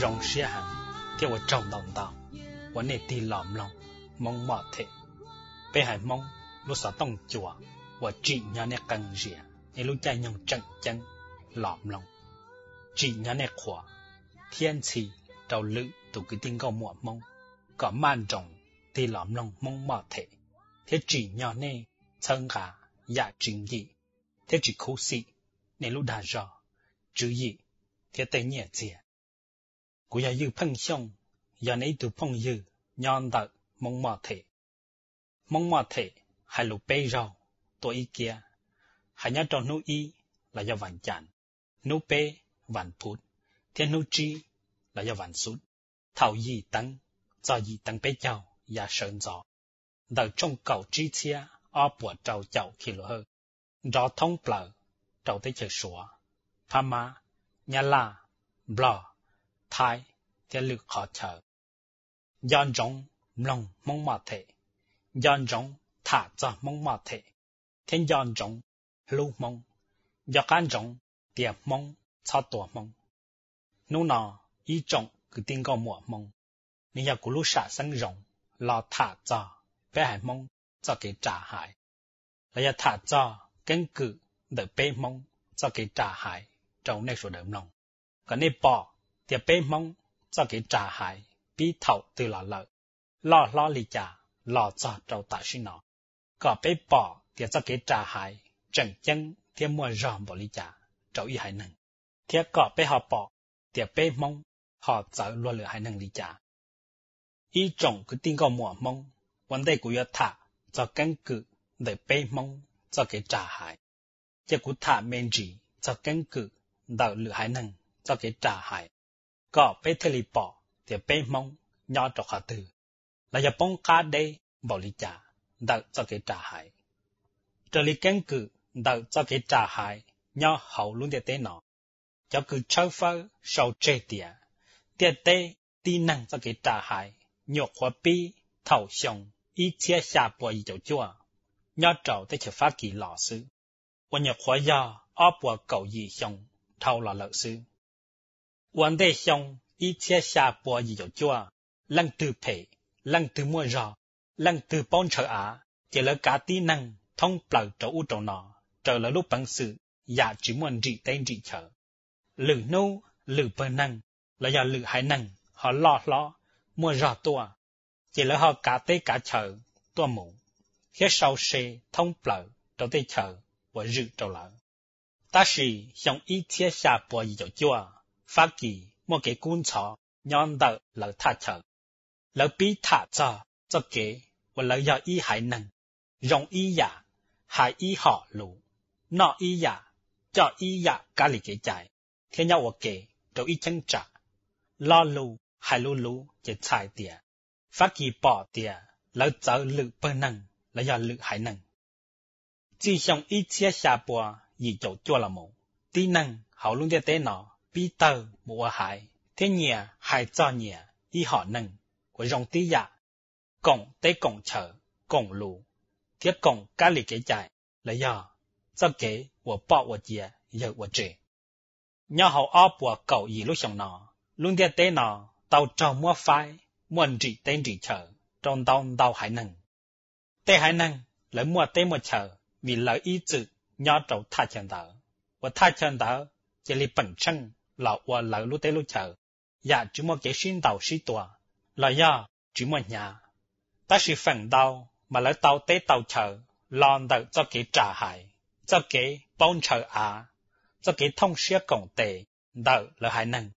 rong xe hàng kêu ở trong đồng tàu và nè tin lỏm lòng mong mọt thế bé hải mong lúc sợ tông chùa và chỉ nhà nè cần rìa nè lúc chạy nhung chân chân lỏm lòng chỉ nhà nè khỏa thiên chi trâu lự tụ cái tiếng có một mong có man trọng thì lỏm lòng mong mọt thế thế chỉ nhà nè chân gà dạ trình dị thế chỉ khô sĩ nè lúc đã rõ chú ý thế tên nhẹ chìa cú ya yu phong xiong ya nei phong yu nhon đạo mong mò thể. Mong mò thể hai lục bê rau tôi ý kia. Hay nhớ trong nô y là do vạn chản nô bê vạn phút. Thiên nô chi là do vạn sút. Thảo yi tăng do yi tăng bê chào ya sơn gió. Đạo trong cầu chi chia ở bộ trào chào khi lỗ hơn rõ thông bờ trào tới chờ sủa. Pha Pama, Nhà La, Blo, thai thế lực khó thở. Giàn rong lòng mong mà thể, giàn rong thả ra mong mà thể, thiên giàn rong lưu mong, già can rong tiệp mong cha tổ mong. Nô nọ ý trọng cứ tin có mùa mong, nên nhà của lúc xả sang rong là thả cho bé hải mong cho cái trả hại, là nhà thả cho căn cứ để bé mong cho cái trả hại, trong này số đậm lòng, cái này bỏ thì bê mong cho cái trả hại, bí thầu từ lò lợ lò lò lì trả, lò cho trâu tạ sinh nó. có bê bỏ, thì cho cái trả hại, trần chân thì mua ròm bỏ lì trả, trâu y hại nâng. Thì có bê họ bỏ, thì bê mong, họ trở luôn lửa hại nâng lì trả. Y trọng cứ tin có mùa mong, vấn đề của yếu thả, cho căn cứ, để bê mong, cho cái trả hại. Chứ cũng thả men gì, cho căn cứ, đạo lửa hại nâng cho cái trả hại có bê thê lì bỏ, thì bê mong nhỏ cho khả tử là giờ bông cá đây bỏ lì trả cho cái trả hải trở lì căn cứ đạo cho cái trả hải nhỏ hậu luôn để tế nó cho cứ chơi phơ sau chế tỉa. Tiệt tê tí năng cho cái trả hải nhọc hoa bi thầu xong ý chia xa bỏ ý chỗ chua nhỏ trầu tới chờ phát kỳ lọ sư 我 nhọc hoa do ở bỏ cầu gì xong thâu là lợi sư. Vấn đề xong, ý chia xa bùa gì dụ chua, lăng từ phê, lăng từ mua rò, lăng từ bóng trở á, chỉ là cả tí năng, thông bờ chỗ u chỗ nọ, trở là lúc bằng sự, dạ chỉ muốn trị tên trị trở. Lử nô, lử bờ năng, là do lử hải năng, họ lo lo, mua rò tua, chỉ là họ cả tế cả chờ, tua mũ. Khi sau xe, thông bờ, chỗ tế chờ, và rự chỗ lỡ. 但是像一天下播一就叫 发给莫给工厂，让到老太潮。老比他早做给，我老要一还能，容易呀，还一好路，那一呀，叫一呀家里给在。天要我给，都一清早，老路还老路也踩点，发给宝点，老走路不能，老要路还能。就像一切下播，也就做了梦，只能好弄在电脑。bí tơ, mù hại, thế nhẹ, hại cho nhẹ, y họ nâng, của rong tí dạ. Cổng tế cổng chờ, cổng lù, thiết cổng cá lì kế chạy, là do, do kế, của bọ của chìa, giờ của trẻ. Nhớ hậu ốp của cậu gì lúc xong nọ, luôn cho tế nọ, tàu trò mua phai, muôn trị tên trị chờ, trong tàu tàu hải nâng. Tế hải nâng, lấy mua tế một chờ, vì lợi ý dự, 要找他强道，我他强道这里本身 lão qua lâu lúc tế lúc chờ, ya chỉ mua cái xin đầu xí tòa, là ya chỉ mua nhà, ta sự phần đau mà lão tàu tế tàu chờ, lon đầu cho cái trả hại, cho cái bông chờ à, cho cái thông xia cổng tệ, đầu là hại nâng,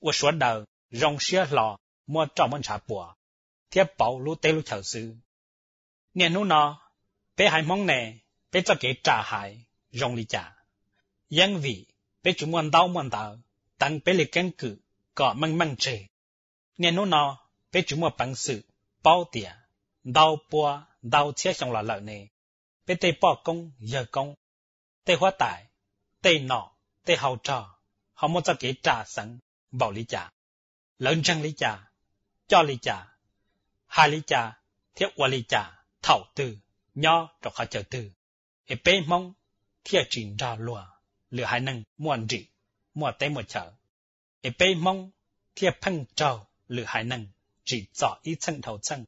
我说 đầu rong xia lò mua trong món trả bùa, thiết bảo lúc tế lúc chờ sư, niệm lúc nó, bé hại mong nè, bé cho cái trả hại, rong lý trả, yên vị bé chỉ muốn đau muốn đau tăng bé lì căn cử, có măng măng trề. Nên nó nó, bé chú mùa bằng sự, bao tỉa, đau bùa, đau chia xong là lợi nè. Bé tê bỏ công, giờ công, tê hóa tải, tê nọ, tê hậu trò, họ muốn cho cái trả sẵn, bảo lý trả. Lớn trăng lý trả, cho lý trả, hai lý trả, thiết quả lý trả, thảo tư, nho, trọc hạ chờ tư. Ê bê mong, thiết trình ra lùa, lửa hai năng muôn trị, mua tế một chợ. Ê bê mong, kia phăng trâu, lử hải năng, chỉ cho ý chân thầu chân,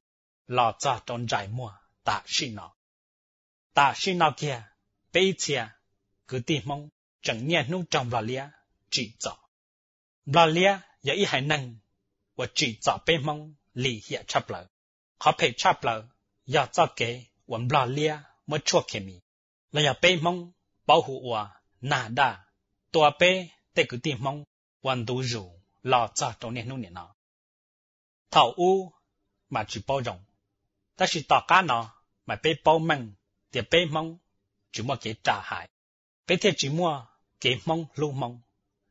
lò cho trong giải mua, ta xin nó. ta xin nó kia, bê chia, cứ tìm mong, chẳng nghe nung trong lò lia, chỉ cho, Lò lia, giờ ý hải năng, và chỉ cho bê mong, lì hiện chấp lỡ. Họ phải chấp lỡ, giờ cho kế, và lò lia, mới chua kê mi. Là giờ bê mong, bảo hộ và nà đà, tua bê, 这个地方温度热，老早中年老年了。房屋买住包容，但是大家呢买被包门，被包门就没给炸害，白天寂寞给梦露梦，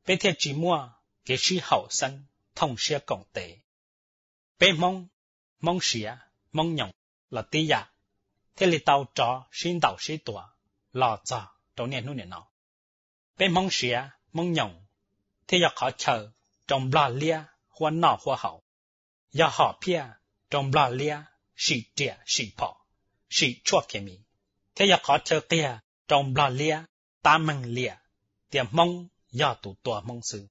白天寂寞给是好生同学共地，被梦梦写梦用老弟呀，这里到这谁到谁多，老早中年老年了，被梦写。Mong nhộng, thế giờ khó chờ, trong bò lia, hoa nọ hoa hậu. Giờ họ pia, trong bò lia, sĩ trẻ sĩ phỏ, sĩ chua kê mi. Thế giờ khó chờ kia, trong bò lia, ta mừng lia, tiệm mong, giờ tụ tùa mong sư.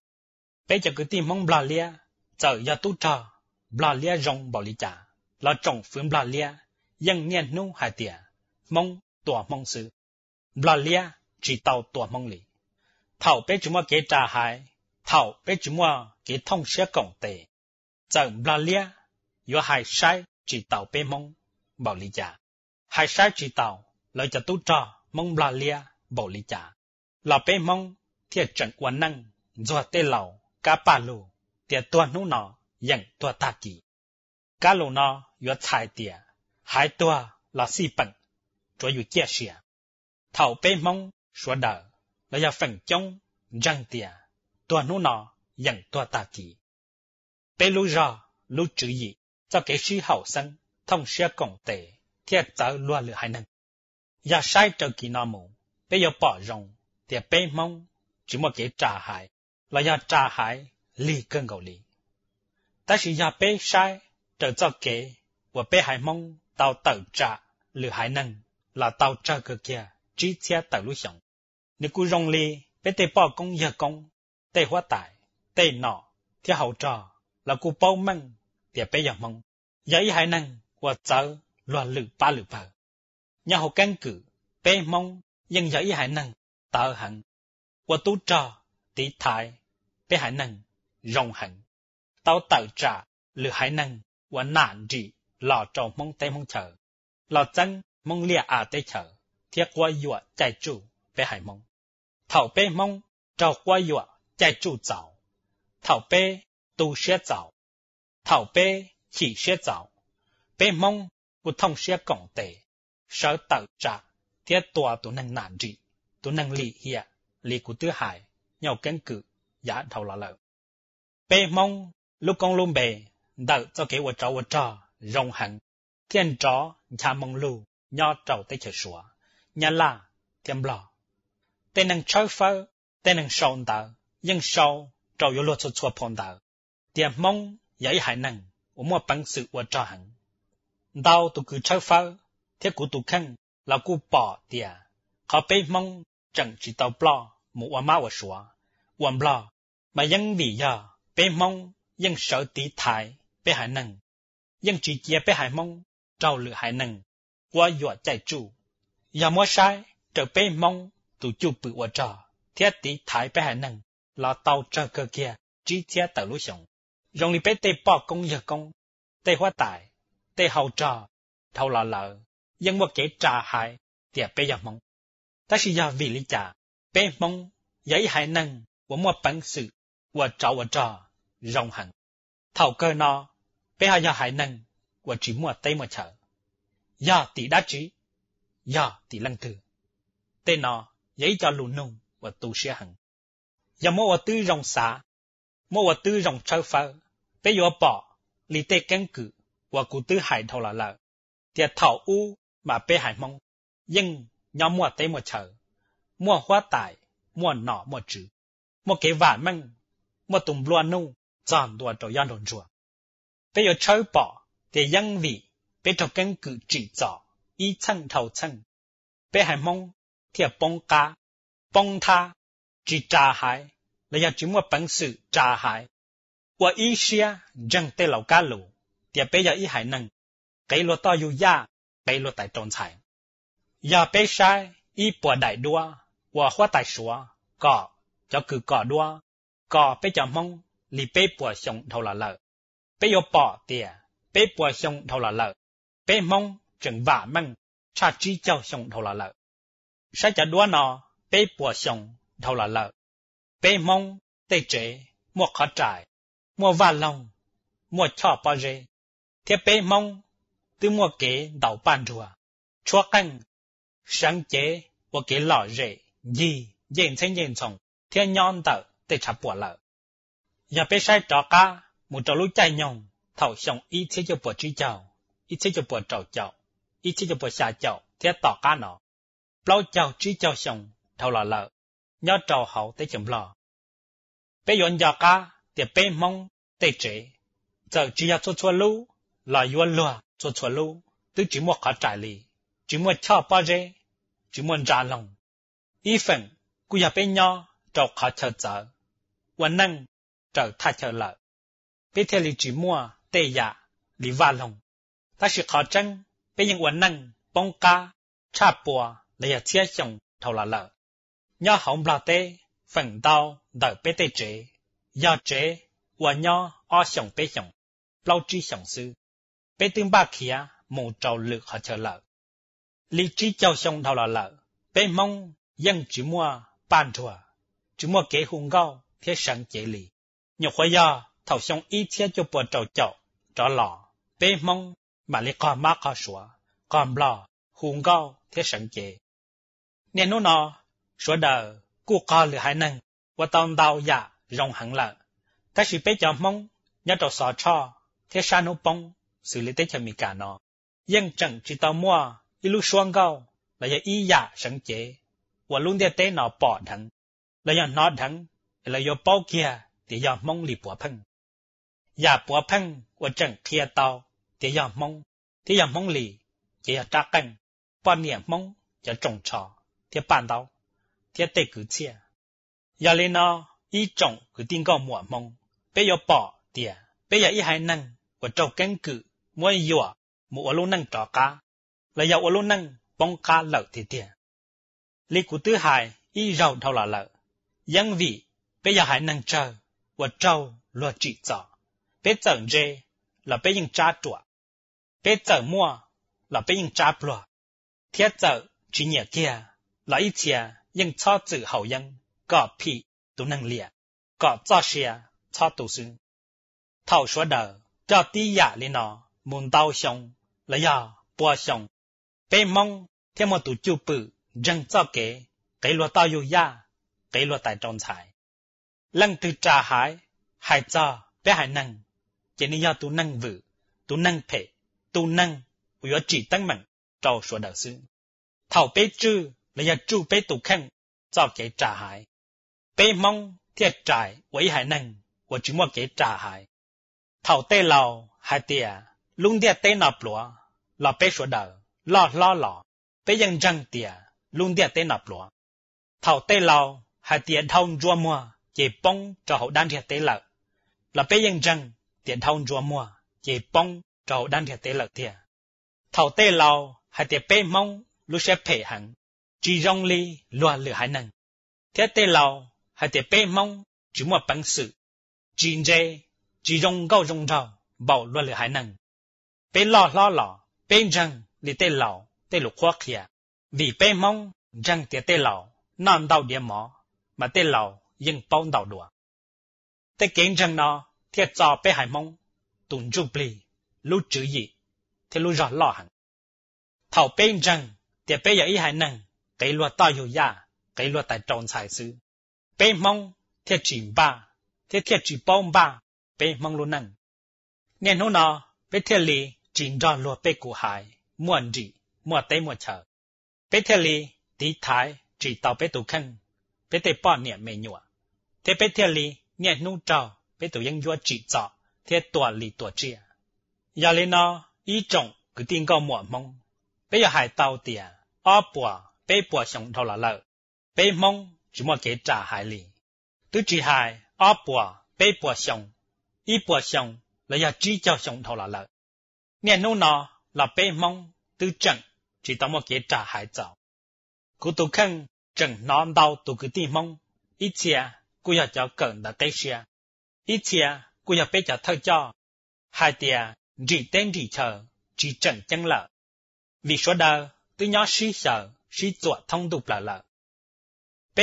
Bây giờ cứ tìm mong bò lia, chờ giờ tụ trò, bò lia rong bảo lý trả, là trồng phương bò lia, dân niên nu hai tỉa, mong tùa mong sư. Bò lia, chỉ tàu tùa mong lý. Thầu bé chúng mua kế trả hại, thầu bé chúng mua kế thông xe cổng tệ. Giờ bla lia, yo hai sai chỉ tàu bé mong, bảo lý giả Hai sai chỉ tàu, lợi cho tu trò, mong bla lia, bảo lý giả Là bé mong, thiệt trận quan năng, do tê lầu, cá bà lù, tiệt tuần nụ nọ, dành tua ta kỳ. Cá lù nọ, yo thải tiệt, hai tua là si bẩn, cho yo chia sẻ. Thảo bê mong, xóa đời là ya phẳng chông răng tia tua nô nọ dần tua ta kỳ bê lu ra lu chữ gì cho cái sĩ hậu sinh thông xe cộng tệ thiệt trở lua lửa hai năng ya sai trở kỳ nọ mù, bê yo bỏ rồng tia bê mong chỉ một cái trả hại. Là ya trả hại, lì cơn gầu lì. Ta sĩ ya bê sai trở cho kế và bê hải mong tàu tự trả lửa hai năng là tàu trả cơ kia chỉ chia tàu lũ sống nếu cứ rong li bé tê bỏ công giờ công tê hóa tải tê nọ thì hậu trò là cú bao măng thì bé giờ mong giấy hai năng và chờ loạn lử ba lử bờ nhà hậu căn cử, bé mong dân giấy hai năng, tờ hận. Và tú trò tí thái bé hai năng rong hận. Tao tự trả lử hai năng và nạn trị lò trò mong tê mong chờ lò chân mong lia à tê chờ thiết qua dọa chạy chủ bé hải mong thảo bê mong trao qua dọa chạy trụ thảo bê tu xe giáo. Thảo bê chỉ xe giáo. Bê mong của thông xe cổng tệ sở tạo trả thiết tòa tụ năng nạn trị tụ năng lì hiạ lì của tư hải nhau căn cử giá thảo là lợi. Bê mong lúc con luôn bề đợi cho kế của trò của trò rong hẳn. Thiên trò nhà mong lưu nho trầu tới chờ sủa, nhà la tiêm lò tên năng chơi phơ tên năng sầu tờ nhưng sầu trâu yếu luật chua phong tờ tiệm mong giấy hải năng của mua bằng sự của cho hẳn đau tụ cứ chơi phơ thiết của tụ khăn là cụ bỏ tiệt Khó bê mong chẳng chỉ tàu blo một quả máu ở xóa quần blo mà dân vì giờ bê mong dân sợ tí thái, bê hải năng dân chỉ chia bê hải mong trâu lựa hải năng qua dọa chạy chủ giờ mua sai trở bê mong tụ chu bự wa trò. Thiết tí thái bé hải năng là tàu chờ cơ kia chỉ thiết tàu lũ sống. Dùng đi bé tê bỏ công giờ công, tê hoa tài, tê hậu trò thâu lọ lợ, dân một kẻ trà hại tiệt bé giờ mong ta chỉ giờ vì lý trả bé mong giấy hải năng của một bản sự và trò và trò rong hẳn. Thầu cơ nó bé hai giờ hải năng và chỉ mua tay mà chờ giờ tỷ đá trí giờ tỷ lăng từ tên nó giấy cho lù nung và tu sĩ hằng. Giờ mua tư rong xả, mua tư rong trâu phơ, bây giờ bỏ, lì tê căn cử, và cụ tư hải thầu là lợ. Thì thảo u mà bê hải mong, nhưng nhau mua tế một chờ, mua hoa tải, mua nọ mua trừ, mua kế vả măng, mua tùng lua nu, giòn đùa trò yon đồn rùa. Bây giờ trâu bỏ, thì dân vị, bê trò căn cử chỉ rõ, y chân thầu chân. Bê hải mong, thì bông cá, bông tha, chỉ trả hại, là giờ chỉ mua bằng sự trả hại và ý xia răng tê lẩu cá lù. Thì bây giờ ý hại năng cái lo to yu ya cái lo tại tròn chạy giờ bây sai ý bỏ đại đua và hoa tại sủa cỏ cho cứ cỏ đua. Cỏ bây giờ mong li bây bỏ xong thầu là lợ. Bây giờ bỏ tiền bây bỏ xong thầu là lợ. Bây mong chừng vả măng cha chi cho xong thầu là lợ sai chả đua nó bê bùa xong thầu là lợ bê mong tê chế mua khó trải mua va lòng mua cho bò rê thế bê mong tư mua kế đầu ban rùa chúa căng sáng chế và kế lọ rễ gì diện thanh diện chồng thế nhon tờ tê trả bùa lợ giờ bê sai trò ca một trò lúc chạy nhông thầu xong ý thế cho bùa trí chào ý thế cho bùa trầu chào ý thế cho bùa xa chào thế tỏ ca nó bao chào trí chào xong thâu là lợ nhớ trào hậu tới chấm lò bé yon già ca để bé mong tê chế giờ chỉ là cho cho lưu là yon lừa cho cho lưu. Tức chỉ mua cả trải lì chỉ mua cho bao giờ chỉ mua trả lòng. Y phần cũng là bé nhỏ trào cả chờ chờ quan năng trở thay chờ lợ bé theo lì chỉ mua tê giả, lì va lòng. Ta sẽ khó trăng bé những quan năng bông ca, cha bùa là chia xong thầu là lợ. Nhớ hỏng là tê, phần đau đợi bế tê chế, nhớ chế, và nhớ o xong bế xong, lâu trí xong sư. Bế tương ba kia, mù trầu lực họ chờ lợ. Lý trí châu xong thầu là lợ, bế mong dân chỉ mua ban thua, chỉ mua kế hùng gao, thế sáng chế lý. Nhọc khói giờ, thầu xong ý thiết cho bộ trầu chậu, trọ lọ, bế mong mà lấy con má con sủa, con lò, hùng gao, thế sáng chế nên nó nọ số đờ cô co lửa hải năng, và tông đào dạ rong hẳn lợ ta chỉ bé cho mong, nhớ trò sọ cho, thế sa nô bông, xử lý tế cho mì cả nó Yên chẳng chỉ tao mua ít lúc xuân gâu là do ý dạ sẵn chế, và luôn theo tế nó bỏ đắng là do nó đắng là do bao kia thì do mong lì bỏ phân dạ bỏ phân và chẳng kia tao thì do mong, thì do mong lì chỉ là trắc canh bao niệm mong cho trồng trò 贴板刀，贴对个切。要来呢，一种个定个模蒙，不要 bỏ tiền，不要一还能，我找根据，莫要莫我路能找家，来要我路能帮家老点点。lý của tứ hại y rầu đau là lợ dân vị bây giờ hãy năng chờ và trâu lo trị rõ bé tận dê là bé những cha trọ bé tận mua là bé những cha plọ thiết tợ chỉ nhẹ kia lại chia nhưng cho tự hậu nhân, có phi tu năng liệt có cho xe cho tu sư thầu số đời cho tí giả lên nó muốn đau xong là do bùa xong bên mong thêm một tụ chu bự răng cho kế, cái lo tao yêu ya, cái lo tại trong trái. Lăng từ trả hải, hải cho, bé hải năng, chỉ nên do tu năng vự, tu năng phệ, tu năng, ủy chỉ tăng mạnh, trâu số đạo sư. Thảo bế chư là do chu bế tu khăn, cho cái trả hại. Bế mong thiệt trải, với hại năng, của chỉ mua cái trả hại. Thảo tê lào, hại tìa, lung địa tê nạp lúa, là bế số đờ, lo lo lo, bế dân răng tìa, luôn địa tên nạp lúa. Thảo tê lào, hai tiền thông rùa mua, chỉ bông cho hậu đan thiệt tế lợi. Là bế dân răng, tiền thông rùa mua, chỉ bông cho hậu đan thiệt tế lợi thiệt. Thảo tê lào, hai tiền bế mong, lúc sẽ phê hẳn, chỉ rong lê loa lửa hải năng. Thế tê lào, hai tê bê mong, chỉ mua bằng sự. Chỉ dê, chỉ rong gao rong rào, bảo loa lửa hải năng. Bê lò lo lò, bê răng, lì tê lào, tê lục khoa khía vì bê mong răng tê tê lào, nam đau địa mỏ mà tê lào, yên bao đau đùa tê kiến răng nó thế cho bê hải mong tùn trụ bì lúc chữ gì thế lúc rõ lo hẳn thảo bê răng, tê bê ý hải năng 给落到有呀，给落在种菜树，别忙贴纸吧，贴贴纸包吧，别忙路能。年后呢，别贴里紧张落别古海，莫地莫得莫 chờ，别贴里地台 chỉ tàu bé tụ khăn, bé tê bỏ niệm mẹ nhua. Thế bé thia li, niệm nung trào, bé tụ yên dua chỉ trọ, thế tùa li tùa chia. Giờ lên nó, ý trọng cứ tin có mùa mong, bé giờ hải tàu tìa, ó bùa, bé bùa sống thâu là lợ bé mông chỉ mua kế trả hải lì. tứ chỉ hai ở bùa bê bùa xong y bùa xong là ya trí cho xong thâu là lợ. nè nô nọ là bê mông, tứ trận chỉ tao một kế trả hải dạo cú tù khăn trận nó đau tù cứ tì mông, ít chia cú ya cho cận đã tây xia ít chia cú ya bê cho thơ cho hai tia rì tên rì chờ chỉ trận chân lợ. vì số đó tư nhỏ sĩ sợ sĩ chuột thông đục là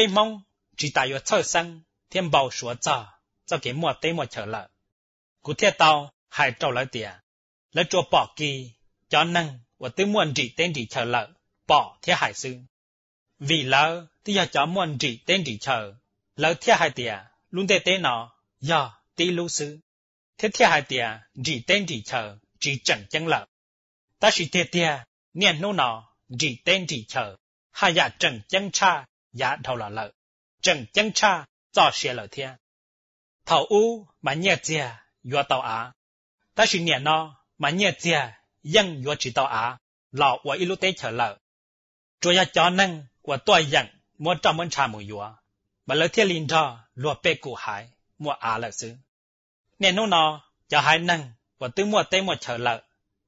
mong chỉ mua mua chờ bỏ cho tư tên chỉ chờ lợi bỏ thiết hải sư vì lỡ tư giờ cho muôn chỉ tên chỉ chờ lỡ thiết hải tiền luôn tê tế nó giờ tí lưu sư thiết thiết hải tiền chỉ tên chỉ chờ chỉ chẳng chân lợi ta chỉ thiết tiền niên nô nọ chỉ tên chỉ chờ. Hai giả trần chân cha giả đầu là lợi. Trần chân cha cho xe lợi thiên Thảo u mà nhẹ chia yo tàu á. Ta chỉ nhẹ nó mà nhẹ chia dân yo chỉ tàu á. Lọ và ilu tế chờ lợi. Cho ya cho năng của tôi dân mua trong môn trà mù yo mà lợi thiên linh cho lùa bê cụ hải mua á lợi xứ. Niên nô nó, cho hai năng và tư mua tế mua chờ lợi.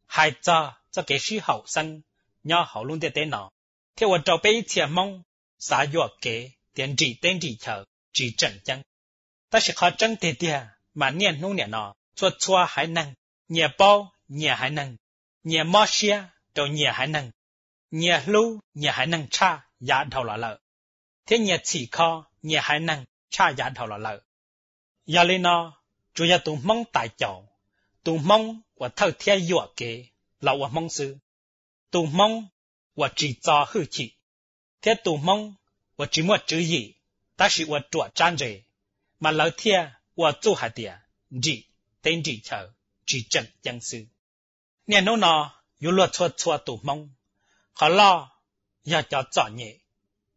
Hai cho cho cái sĩ hậu sân nhà hậu luôn để tên nào theo 我找被钱梦啥药给点几点几条几整整，但是他整点点满年弄年呢，做错还能，捏包捏还能，捏毛线都捏还能，捏路捏还能差牙头了了，天捏起靠捏还能差牙头了了，压力呢主要都梦大叫，都梦我头天药给老我梦事。Mong mong và chỉ cho hư chỉ thế tụ mong và chỉ muốn chữ gì ta chỉ và chuột trang rể, mà lỡ thia và tu hạt địa chỉ tên chỉ chờ chỉ chân chân sư Nhà nô nọ yêu luật chua chua tụ mong khó lo giờ cho chọn nhẹ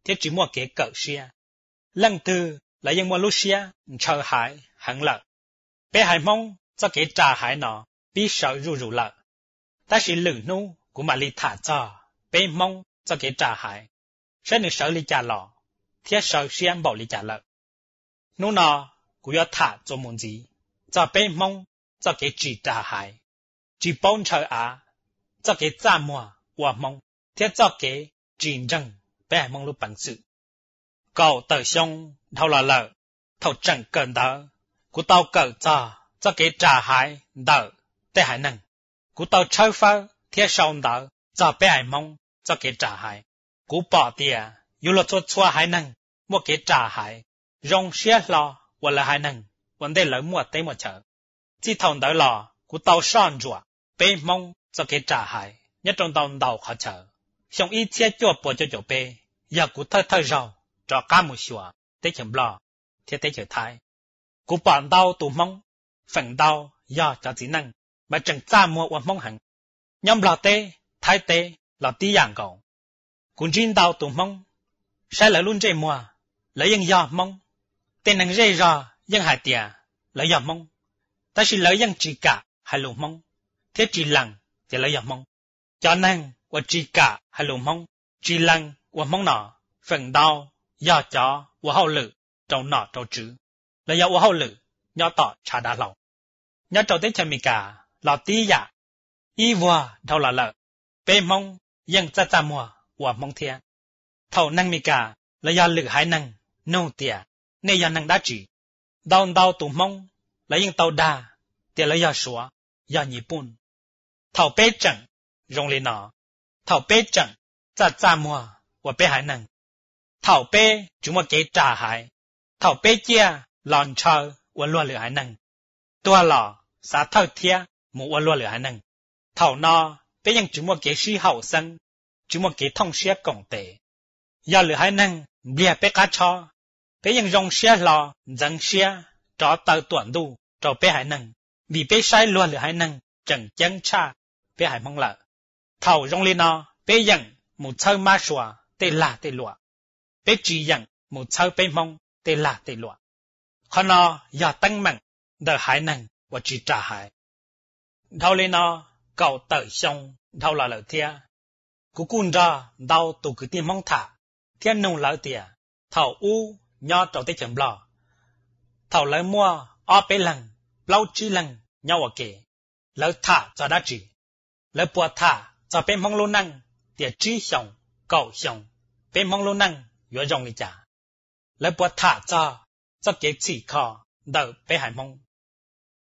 thế chỉ mua kế cỡ xia lần tư là những mua lúc xia chờ hại hẳn lợi. bé hải mong cho kế trà hại nọ bị sợ rù rù lợi. ta chỉ lửng nu của mà li thả cho bé mong cho cái trả hại. Sẽ được sợ li trả lọ, thiết sợ xiên bảo li trả lợ. Nu nọ cũng 要 thả cho muốn gì cho bé mong cho cái chỉ trả hại. Chỉ bông chờ à cho cái trả mua và mong thiết cho cái chỉ rằng bé mong lúc bằng sự. Cậu tờ xong thâu là lợ thâu chẳng cần đỡ của tao cờ cho cho cái trả hại đỡ để hại năng của tao chơi phơ thiết bé mong cú bỏ yêu năng rong năng chỉ thằng cú bé mong nhất trong tàu đầu khó chợ xong ít thiết cho bỏ cho chỗ bé giờ cú thơ rau cho cá một xùa tế chậm lo thế tế chở thái cú bỏ đau tù mong phần đau do cho chỉ năng mà chẳng ra mua và mong hẳn nhâm là tê, thái tê, là tí dạng cầu. Cũng chín tao tụ mong sai lại luôn chơi mùa, lấy dân do mong. Tên năng dây ra dân hại tìa, lấy do mong. Ta chỉ lấy dân chỉ cả hay lùng mong. Thế chỉ lặng, thì lấy do mong. Cho năng của chỉ cả hay lùng mong. Chỉ lặng của mong nọ phần đau, do cho của hậu lự trong nọ trong chữ lấy do của hậu lự, nhỏ tỏ trả đá lòng nhỏ trong tế cho mình cả là tí dạ อีวัวเท่าละละ娃头啦啦，白งยังจะจำวัวว่ามองเทียเท่านั่งมีการะยาหลือหายนั่งโนเตียในยานังดาจีดาวดาวตุมองและยังเตาดาเตียแะยะสัวยาญี่ปุ่นเท่าเป๊จังรงเลยนอเท่าเป๊จังจะจำวัวว่าเป้หายนั่งเท่าเป๊จุมาเกจ่าหายเท่าเป๊เจียหลอนเชาวัวล้วนเหลือหายนั่งตัวหล่อสาเท่าเทียหมูว่าล้วนเหลือหายนั่ง thầu no bé yang chúng một cái sĩ hậu sinh chúng một cái thông xe công tệ giờ lửa hai năng, bia bé cá cho. Bé yang rong xe lò dẫn xe cho tàu tuần đu cho bé hai năng. Vì bé sai luôn lửa hai năng, chẳng chân cha bé hai mong lợ. Thầu rong lên nó bé yang một chơi ma xòa tê là tê lụa. Bé chỉ yang một chơi bé mong, tê là tê lụa. Khó nó giờ tăng mạnh đời hai năng, và chỉ trả hai. Thầu lên nó cậu tờ xong, đau là lợi thia cú cun ra, đau tụ cứ tiền mong thả. Thiên nông lợi tìa thầu u, nho trâu tê chấm lò. Thầu lấy mua, o bê lần lâu chi lần nhau ở kề lợi thả cho đã chỉ lợi bùa thả cho bên mong lô năng để trí xong cầu xong. Bên mong lô năng yếu rong đi trả. Lợi bùa thả cho cho kế chỉ khó đỡ bê hải mong.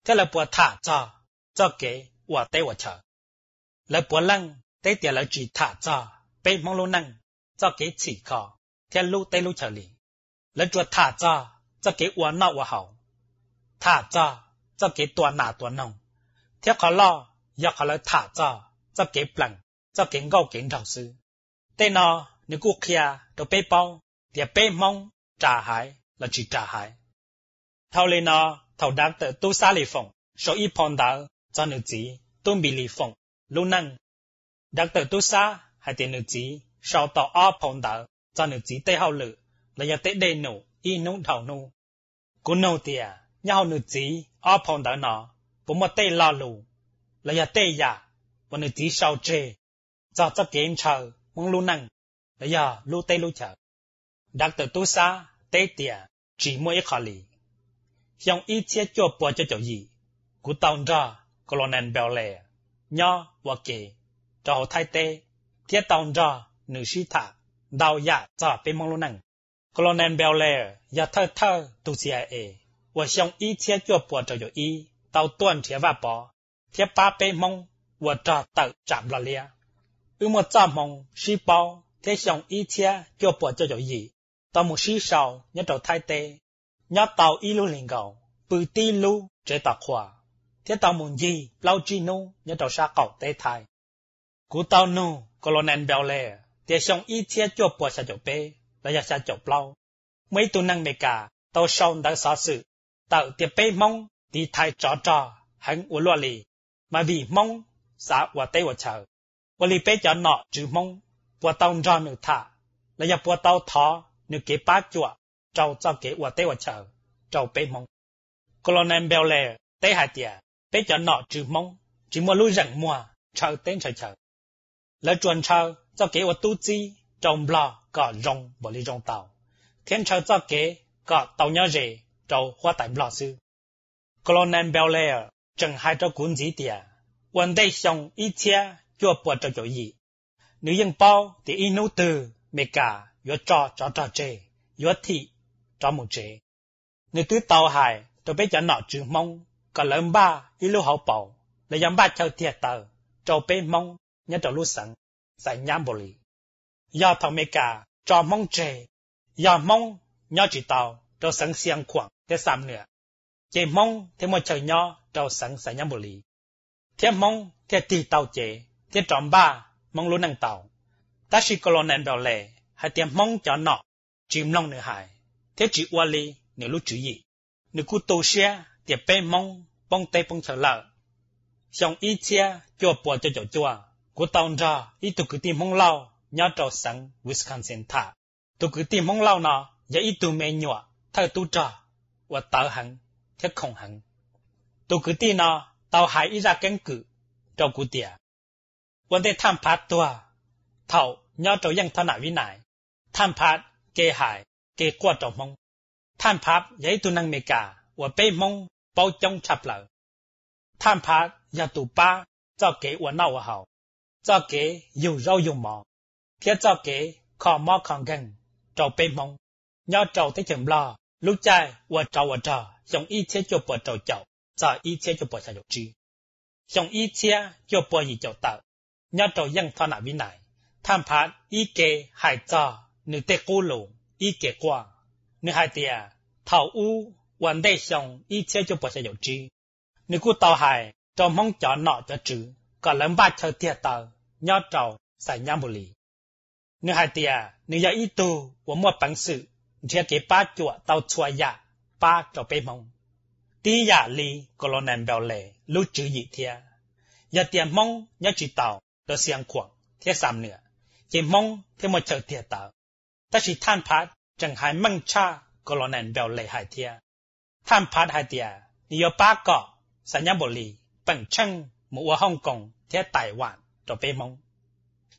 Thế là bùa thả cho cho kế và tế và chờ lỡ bùa lăng tế tiền lỡ chỉ thả cho bên mong luôn năng cho kế chỉ khó thế lưu tế lưu chờ lì lỡ chùa thả cho cho kế và nọ và hậu thả cho cho kế tua nà tua nông thế khó lo giờ khó lỡ thả cho cho kế bằng cho kế ngâu kế đầu sư tên nó nếu cuộc kia đồ bê bao thì bê mong trả hại là chỉ trả hại thầu lên nó thầu đáng tự tu xa lì phồng số y phong đạo cho nữ chỉ tôn bị lì phồng lưu năng đặc tự tu xa, hai tiền nữ chỉ sau tàu o phong đạo cho nữ chỉ tê hậu lự là nhà tê đê nụ y nụ thảo nụ cú nụ tìa à, nhau nữ chỉ o phong đạo nọ, bố mà tê lo lù. Là nhà tê ya và nữ chỉ sau chê. Cho cho kiếm chờ, mong lưu năng là nhà lưu tê lưu chờ. Đặc tự tu xa tế tìa à, chỉ mỗi khó lì. Xong ý chia cho bỏ cho chỗ gì cú tàu ra colonel bèo nho và kề cho thay tê thiết tàu ra nữ sĩ thả đào dạ cho bê mong lưu năng colonel bèo lè ya thơ thơ, tu CIA và xong ý chia cho bùa cho chỗ ý tàu tuần thiết và bỏ thiết ba bên mong và cho tự chạm là lia. Ư một trăm mong sĩ bao thế xong ý chia cho bùa cho chỗ gì tàu một sĩ sau nhớ trò thay tê nhớ tàu ý lưu liền cầu bự ti lưu chế tàu khoa thế tàu muốn gì? Lâu chi nu? Nhớ tao sa cậu tê thai. Cú tàu nu nén béo lè. Thế xong ít chia cho bùa sa chậu bê. Là ya sa chậu lâu mấy tu năng mê cả tàu sau đã xa sự. Tao tiệp bê mong, đi thay trò trò. Hắn u lo lì. Mà vì mong xã và tê và chờ. Và lì bê cho nọ trừ mong. Và tàu ra nữ thả. Là ya bùa tàu thọ nữ kế ba chùa. Trâu cho kế và tế và chờ. Trâu bê mong. Colonel bèo lè tế hai tìa bê cho nọ trừ mong chỉ mua lui rằng mua chờ tên chờ chờ. Lỡ chuẩn chờ cho kế và tu chi, trồng bò có rong bỏ lý rong tàu. Thiên chờ cho kế có tàu nhớ rể trâu hoa tại bò sư. Colonel Belair lè chẳng hai cho cuốn gì tìa. Vấn đề xong ít chia chùa bỏ cho chỗ gì nữ dân bao, thì ít nấu từ, mẹ cả yo cho cho cho chê yo thị cho một chê người tứ tàu hải tôi biết cho nọ trừ mong có lớn ba đi lưu hậu bầu là dám ba châu thiệt tờ cho bé mong nhớ cho lưu sẵn giải nhám bồ lì do thằng mê cả, cho mong trề do mong, nhớ chỉ tàu, cho sẵn xiang khoảng thế xăm nữa chế mong, thế một trời nhỏ cho sẵn giải nhám bồ lì thế mong, thế tì tàu chế thế tròn ba, mong lưu năng tàu. Ta chỉ nền bèo lệ hay tiêm mong cho nọ chìm lòng nữ hải, thế chỉ qua li nếu lúc chữ gì nếu cú tô xe địa bê mông, bông tê bông trở lợ xong ít chia cho bùa cho chỗ chùa của tàu ra ít tụ cứ tìm mông lao nhà trâu sẵn, Wisconsin thả tụ cứ tìm mông lao nọ giờ ít tụ mẹ nhọ thơ tụ trò và tàu hẳn thiết không hẳn. Tụ cứ tìm nọ, tàu hải ít ra cánh cử trâu cụ tìa. Vấn đề tham phát tua thầu nhà trâu dân thơ nạ vi nại. Tham phát kê hải, kê qua trâu mông. Tham pháp giấy tu năng mê cả và bê mông 包浆插了，碳盘要堵巴，照给我闹我好，照给有肉有毛，贴照给靠毛靠根，照被蒙，要照 thấy chừng lo, lúc chạy 我照我照，用一切就不照照，照一切就不下有知，用一切就不以就到，要照应他那边来，碳盘一给还照，你得咕噜一给光，你还得讨污。 จ้าเป้มงย่อเจ้าที่เฉิมรอลูกใจว่าเจ้าว่าเจ้าส่งอีเชี่ยจบปวดเจ้าเจ้าจะอีเชี่ยจบปวดชายจีส่งอีเชี่ยจบปวดอีเจ้าเต่าย่อเจ้ายังทอนาวินัยท่านพัดอีเกหายเจ้า nữ tê cô lộ ý kể qua nữ hai tia thảo u vấn đề xong ý chế cho bộ sẽ dụ trí nữ cô tàu hài cho mong cho nọ cho chữ có lần ba chờ tia tàu nhớ trầu sai nhám bù lì nữ hai tia nữ giờ ý tu của một bản sự chia kế ba chùa tàu chùa dạ ba cho bê mong tí dạ lì colonel bèo lệ lưu chữ dị thia giờ tiền mong nhớ chỉ tàu đó xiang khoảng thế sàm nữa chỉ mong thế một chờ tia tàu 但是碳盘正还猛差个罗能表雷海天， 碳盘海天，你有八个三年不离，本称母我香港贴台湾做北蒙，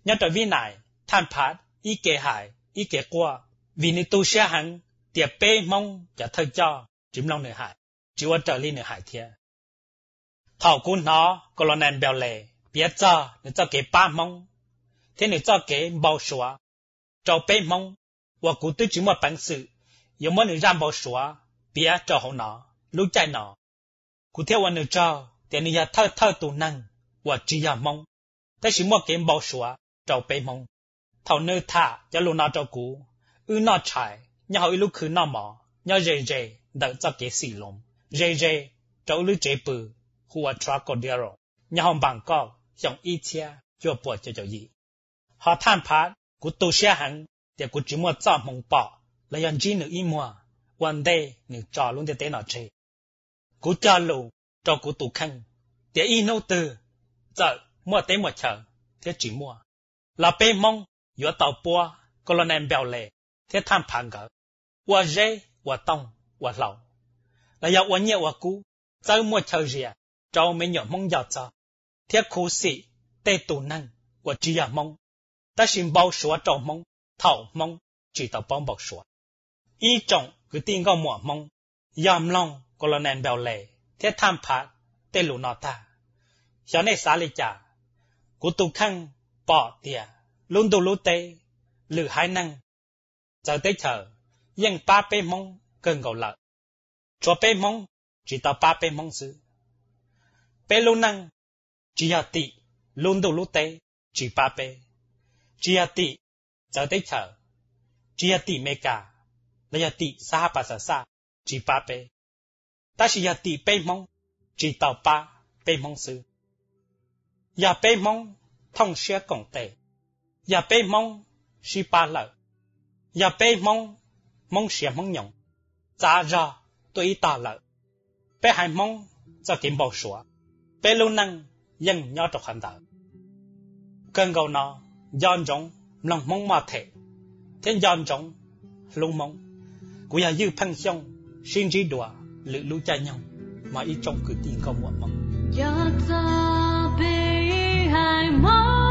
nhớ trở vì này than phát ý kế hại ý kế qua vì ni tu sẽ hẳn tiệp bê mong cho thời cho chim long nửa hải chỉ ở trở lên nửa hải thiệt thảo cún nó có lo nền bèo lệ biết cho nó cho cái ba mông thế nó cho cái bao xóa cho bé mông và cụ tôi chỉ một bản sự有么能让包说 bia cho hậu nọ, lúc chạy nọ. Cụ theo anh cho anh nhà thơ thơ tù năng và chỉ nhà mong. Ta chỉ mua kiếm bao sủa, trầu bê mong. Thầu nơi thả cho luôn nọ cho cụ ư nọ chạy nhà hậu lúc khứ nọ mỏ nhà rề rề đợi cho kế xì lồng rề rề, trầu lúc chế bự, hùa tra còn đi rồi nhà hậu bằng co dòng y chia cho bỏ cho cho gì họ than phá cụ tu xe hẳn để cụ chỉ mua cho mong bỏ là dòng chi nữ y mua one day nếu cho luôn để tên nó chơi cú cho lù cho cú tụ khăn. Để y nâu từ, giờ mua tế mua chờ, thế chỉ mua. Là bê mong giữa tàu bua có lần em bèo lệ thế tham phản gỡ wa dê wa tông wa lầu. Là yếu wa nhẹ wa cú, giờ mua chờ gì à cho mấy nhỏ mong giàu cho. Thiết khu sĩ tê tù năng wa chỉ à mong ta xin bao số trâu mong thảo mong chỉ tàu bom bọc số y trọng cứ tin có mùa mong yam long có là nền bèo lệ thế tham phán tê lù nọ ta cho nên xá lì chả, cú tu khăn, bỏ tiền luôn tu lú tê, lử hai năng. Giờ tới chờ nhưng ba bê mong, cần gầu lợi cho bê mong, chỉ tao ba bê mong sư bê lú năng, chỉ là tị, luôn tu lú tê, chỉ ba bê chỉ là tị, giờ tới chờ chỉ là tị mê cả là là sa ba sa sa ba bê ta chỉ là tị mong chỉ tao ba bê mong sư ya bê mong thông xe cộng tệ ya bê mong si ba lợi ya bê mong mong xe mong nhộng giá ra tôi ta lợi bê hai mong cho kiếm bảo sủa bê lâu năng dân nhỏ trọc hành đạo cơn gầu nó giòn giống lòng mong mà thể thiên giòn giống lung mong của ya dư phăng xong, xin trí đùa lự lưu cha nhau, mà ý trong cử tin không muộn mong. Hai mong